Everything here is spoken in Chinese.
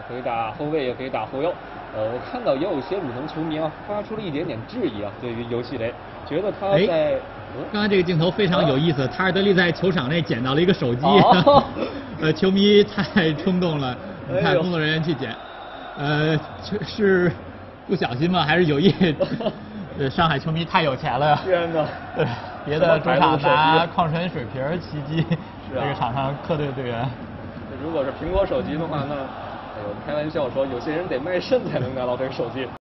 他可以打后卫，也可以打后腰。呃，我看到也有一些鲁能球迷啊，发出了一点点质疑啊，对于尤西雷，觉得他哎在。刚才这个镜头非常有意思，塔尔德利在球场内捡到了一个手机，哦 呃，球迷太冲动了，你看工作人员去捡，呃，是不小心吗？还是有意？呃，上海球迷太有钱了呀！天哪！对，别的主场拿矿泉水瓶儿袭击是啊这个场上客队队员。如果是苹果手机的话，那，我，开玩笑说，有些人得卖肾才能拿到这个手机。